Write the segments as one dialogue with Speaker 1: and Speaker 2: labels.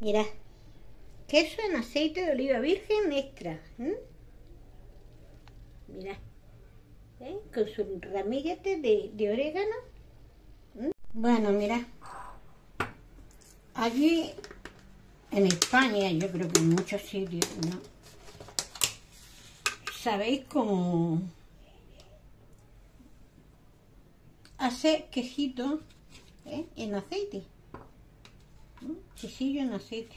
Speaker 1: Mira, queso en aceite de oliva virgen extra. ¿eh? con su ramillete de, orégano. Bueno, mira, allí en España, yo creo que en muchos sitios, ¿no? ¿Sabéis cómo hacer quejito ¿eh? en aceite? Quesillo en aceite.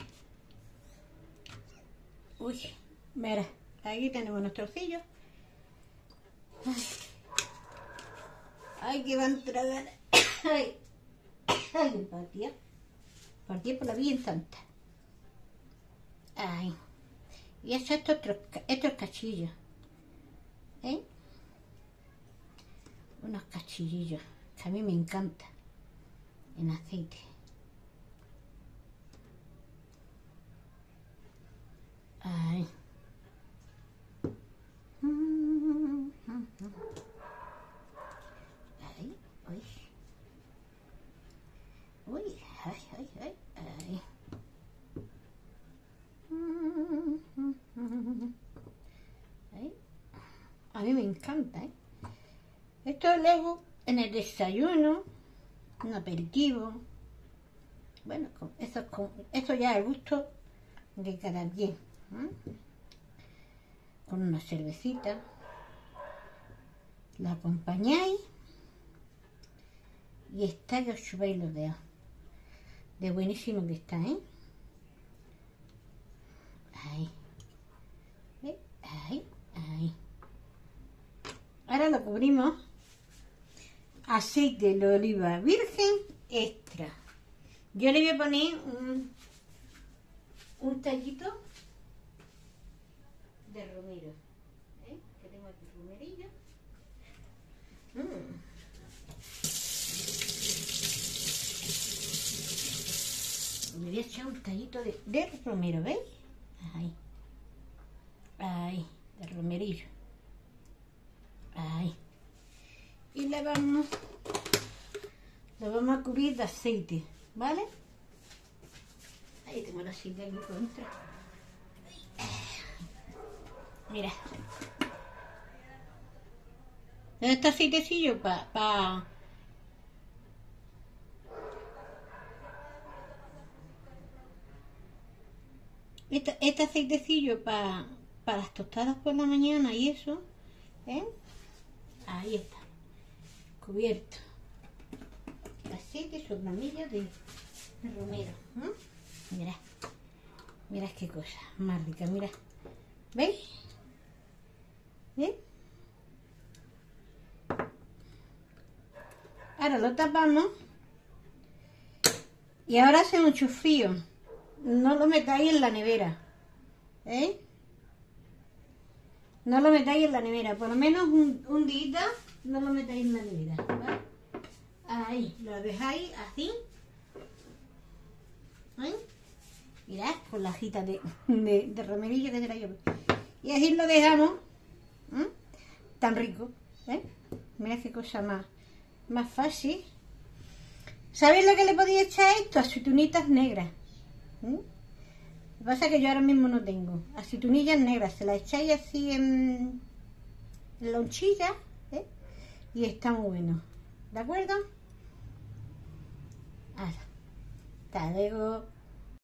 Speaker 1: Uy, mira, aquí tenemos nuestro trocillos. Ay, que van a tragar. Ay, ay, partía. Partía por la bien tanta. Ay. Y eso estos, estos cachillos. ¿Eh? Unos cachillillos que a mí me encanta en aceite. Ay. Ay, uy. Uy, ay, ay, ay, ay. ay. A mí me encanta, ¿eh? Esto luego en el desayuno, un aperitivo. Bueno, eso, eso ya es el gusto de cada quien. Con una cervecita. La acompañáis y está que os chupáis los dedos. De buenísimo que está, ¿eh? Ahí. Ahí, ahí. Aceite de oliva virgen extra. Yo le voy a poner un, un tallito de romero. ¿eh? Que tengo aquí romerillo. Mm. Le voy a echar un tallito de, de romero, ¿veis? Ahí. Ahí, de romerillo. Ahí. Le vamos, le vamos a cubrir de aceite, ¿vale? Ahí tengo el aceite en contra. Mira. Este aceitecillo para... Pa... Este, este aceitecillo para para las tostadas por la mañana y eso, ¿eh? Ahí está, cubierto. Aceite y su ramillas de, romero. Mira, mira qué cosa más rica, mira. ¿Veis? ¿Veis? Ahora lo tapamos. Y ahora hace mucho frío. No lo metáis en la nevera. ¿Eh? No lo metáis en la nevera, por lo menos un, un día no lo metáis en la nevera. ¿vale? Ahí, lo dejáis así. Mirad, con la hojita de, de, romerillo que traigo. Y así lo dejamos. Tan rico. ¿eh? Mirad qué cosa más, más fácil. ¿Sabéis lo que le podía echar a esto? Aceitunitas negras. Lo que pasa es que yo ahora mismo no tengo. Aceitunillas negras, se las echáis así en, lonchilla. Y está muy bueno. ¿De acuerdo? Hasta luego.